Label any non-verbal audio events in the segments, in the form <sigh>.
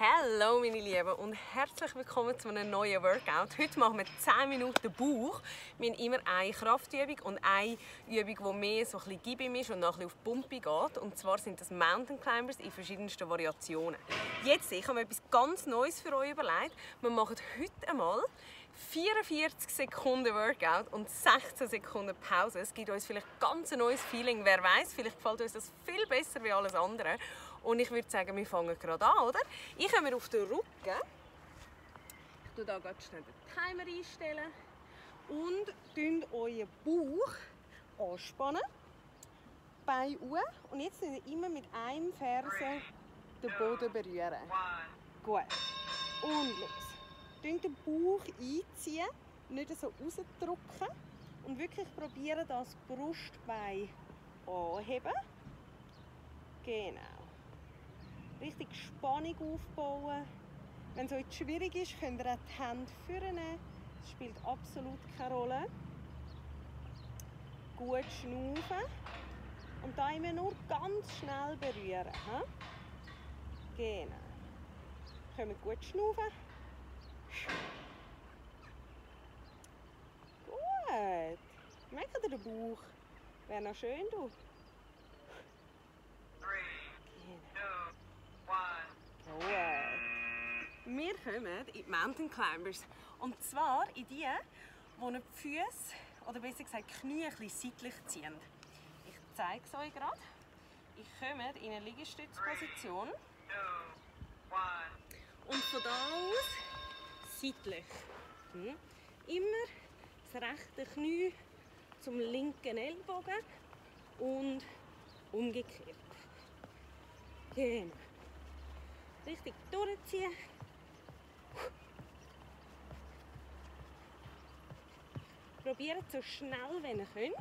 Hallo meine Lieben und herzlich willkommen zu einem neuen Workout. Heute machen wir 10 Minuten Bauch. Wir haben immer eine Kraftübung und eine Übung, die mehr so ein bisschen Gibim ist und bisschen auf Pumpe geht. Und zwar sind das Mountain Climbers in verschiedensten Variationen. Jetzt ich habe mir etwas ganz Neues für euch überlegt. Wir machen heute einmal 44 Sekunden Workout und 16 Sekunden Pause. Es gibt uns vielleicht ganz ein neues Feeling. Wer weiß, vielleicht gefällt uns das viel besser wie alles andere. Und ich würde sagen, wir fangen gerade an, oder? Ich mir auf den Rücken. Ich tue hier ganz schnell den Timer einstellen. Und tun euren Bauch anspannen. Bein hoch. Und jetzt immer mit einem Fersen den Boden berühren. Gut. Und los. Tun den Bauch einziehen, nicht so rausdrücken. Und wirklich probieren, das Brustbein anheben. Genau richtig Spannung aufbauen. Wenn es euch schwierig ist, könnt ihr auch die Hände vornehmen. Das spielt absolut keine Rolle. Gut schnaufen. Und da immer nur ganz schnell berühren. He? Genau. Können gut schnaufen. Gut. Merkt ihr den Bauch? Wäre noch schön, du. Wir kommen in die Mountain Climbers. Und zwar in die, wo die Füße, oder besser gesagt die Knie, ein bisschen seitlich ziehen. Ich zeige es euch gerade. Ich komme in eine Liegestützposition. Und von da aus seitlich. Hm. Immer das rechte Knie zum linken Ellbogen und umgekehrt. Genau. Richtig durchziehen. Probiert so schnell, wie ihr könnt.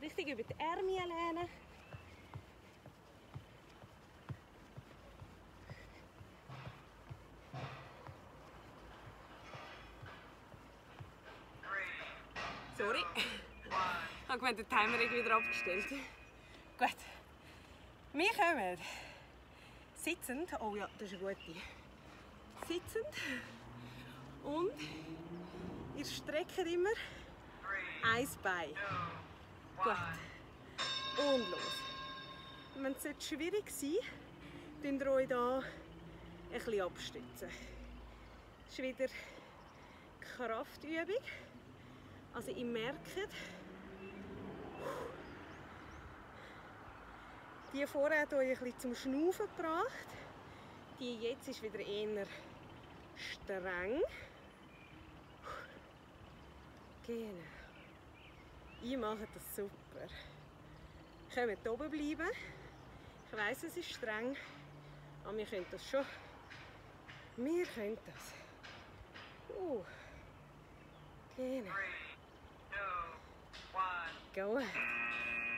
Richtig über die Ärmel lehnen. Sorry. Ich habe den Timer wieder abgestellt. Gut. Wir kommen sitzend. Oh ja, das ist eine gute. Sitzend. Und ihr streckt immer ein Bein. Gut. Und los. Wenn es schwierig sein sollte, ihr euch hier ein bisschen abstützen. Das ist wieder Kraftübung. Also ihr merkt, die vorher hat euch ein bisschen zum Schnaufen gebracht. Die jetzt ist wieder eher streng. Genau. Ihr macht das super. Könnt oben bleiben. Ich weiss, es ist streng, aber wir können das schon. Wir können das. Uh. Genau. Gut.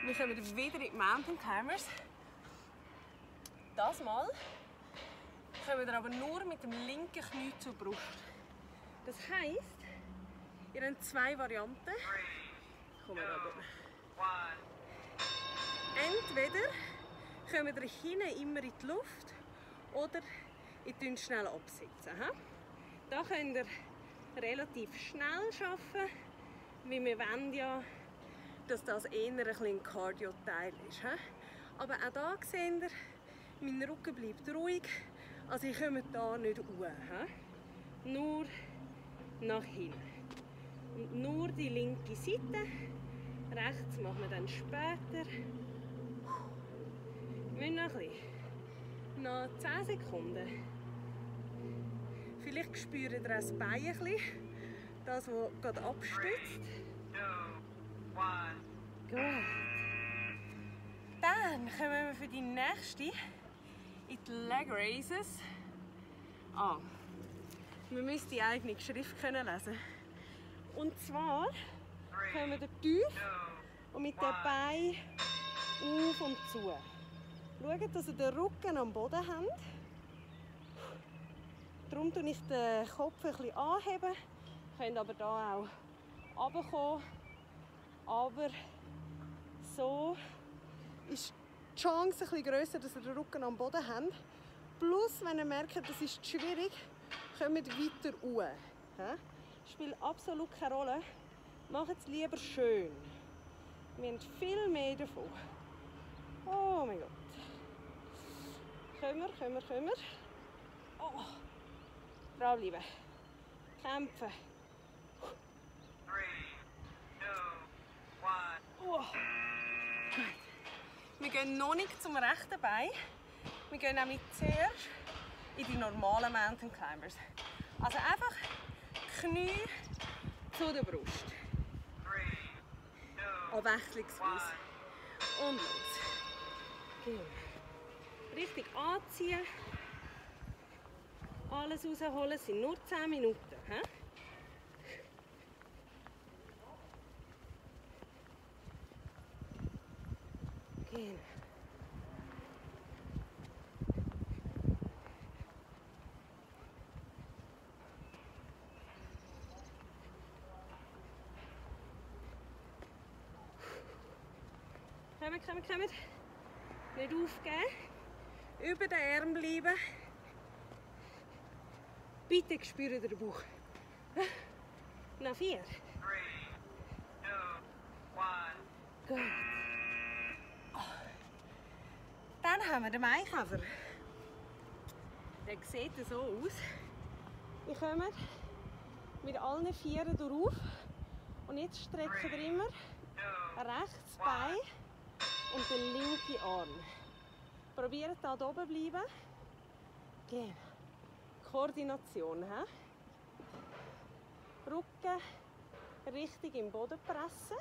Wir kommen wieder in die Mountain Climbers. Das Mal kommen wir aber nur mit dem linken Knie zur Brust. Das heisst, ihr habt zwei Varianten. Kommen wir aber. Entweder kommen wir hinten immer in die Luft oder ihr schnell absitzen. Da könnt ihr relativ schnell arbeiten, weil wir wollen ja dass das eher ein, Cardio-Teil ist. He? Aber auch hier seht ihr, mein Rücken bleibt ruhig, also ich komme hier nicht hoch. He? Nur nach hinten. Und nur die linke Seite. Rechts machen wir dann später. Wir noch ein bisschen. Noch 10 Sekunden. Vielleicht spürt ihr das Bein ein bisschen. Das, was gerade abstützt. Gut. Dann kommen wir für die nächste in die Leg Raises. Ah, man müsst die eigene Schrift können lesen. Und zwar kommen wir tief und mit dem Bein auf und zu. Schaut, dass ihr den Rücken am Boden habt. Darum tue ich den Kopf ein bisschen anheben. Ihr könnt aber hier auch runterkommen aber so ist die Chance ein bisschen grösser, dass ihr den Rücken am Boden habt. Plus, wenn ihr merkt, das ist schwierig, kommt weiter hoch. Spielt absolut keine Rolle. Macht es lieber schön. Wir haben viel mehr davon. Oh mein Gott. Können wir, können wir, können wir. Oh. Dranbleiben. Kämpfen. Wir gehen noch nicht zum rechten Bein. Wir gehen nämlich zuerst in die normalen Mountain Climbers. Also einfach Knie zu der Brust. Abwechslungsweise. Und los. Genau. Richtig anziehen. Alles rausholen, es sind nur 10 Minuten. He? Genau. Kommen, kommen, kommen. Nicht aufgeben. Über den Arm bleiben. Bitte spüren den Bauch. Noch vier. Gut. Dann haben wir den Maikäfer. Der sieht so aus. Wir kommen mit allen Vieren drauf. Und jetzt strecken wir immer rechts Bein und den linken Arm. Probiert da oben bleiben. Genau. Koordination. He? Rücken richtig im Boden pressen,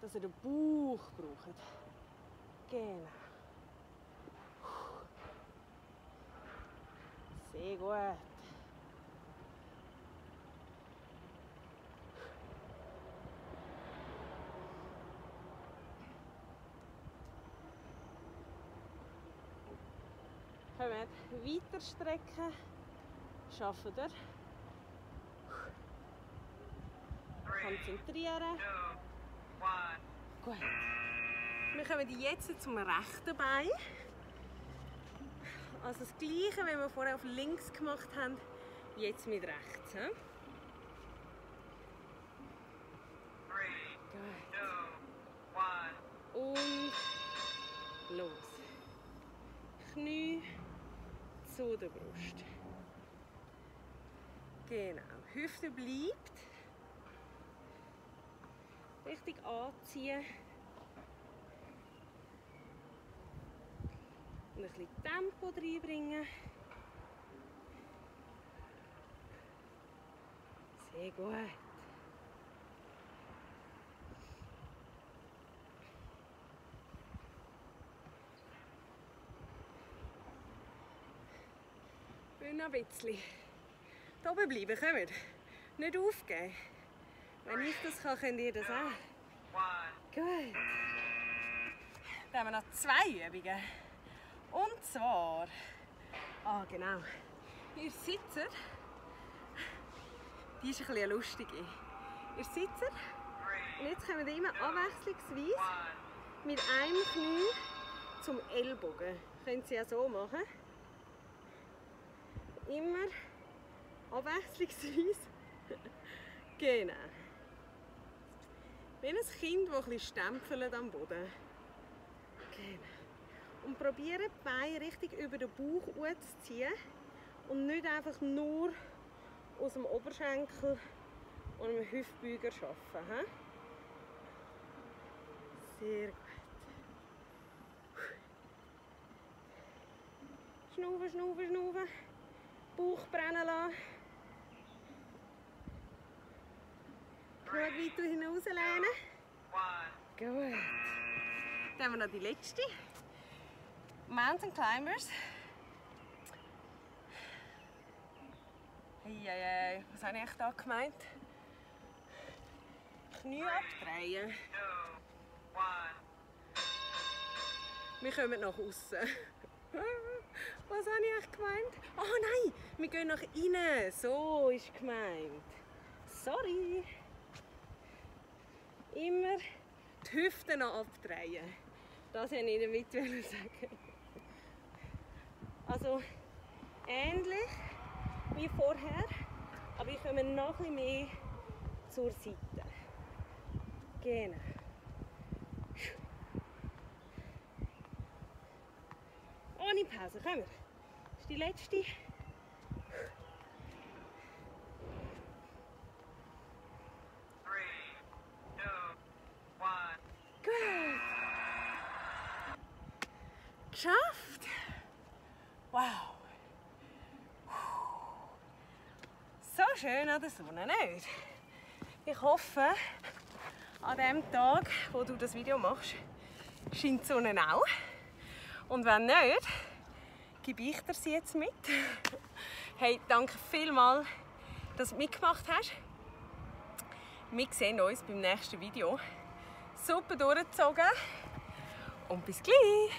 dass ihr den Bauch braucht. Genau. Sehr gut. Kommt weiter strecken. Schaffen ihr. Konzentrieren. Gut. Wir kommen jetzt zum rechten Bein. Also das gleiche, wie wir vorher auf links gemacht haben, jetzt mit rechts. He? Gut. Und los. Knie zu der Brust. Genau. Hüfte bleibt. Richtig anziehen. Und ein bisschen Tempo reinbringen. Sehr gut. Und noch ein bisschen. Hier oben bleiben, kommt. Nicht aufgeben. Wenn ich das kann, könnt ihr das auch. Gut. Dann haben wir noch zwei Übungen. Und zwar, ah genau, ihr sitzt, die ist ein bisschen lustig. Ihr sitzt und jetzt kommen wir immer abwechslungsweise mit einem Knie zum Ellbogen. Können Sie ja so machen. Immer abwechslungsweise. <laughs> genau. Wie ein Kind, das ein bisschen stempelt am Boden. Genau. Und probieren die Beine richtig über den Bauch zu ziehen und nicht einfach nur aus dem Oberschenkel und dem Hüftbeuger arbeiten. Sehr gut. Schnaufen, schnaufen, schnaufen. Bauch brennen lassen. Genug weiter hinauslehnen. Gut. Dann haben wir noch die letzte. Mountain Climbers. Eieiei, was habe ich da gemeint? Knie abdrehen. Wir kommen nach außen. Was habe ich gemeint? Oh nein, wir gehen nach innen. So ist gemeint. Sorry. Immer die Hüften abdrehen. Das wollte ich damit <laughs> sagen. Also ähnlich wie vorher, aber ich komme noch ein bisschen mehr zur Seite. Genau. Ohne Pause, wir. Das ist die letzte. Geschafft. Wow. So schön an der Sonne, nicht? Ich hoffe, an dem Tag, wo du das Video machst, scheint die Sonne auch. Und wenn nicht, gebe ich dir sie jetzt mit. <laughs> Hey, danke vielmals, dass du mitgemacht hast. Wir sehen uns beim nächsten Video. Super durchgezogen und bis gleich!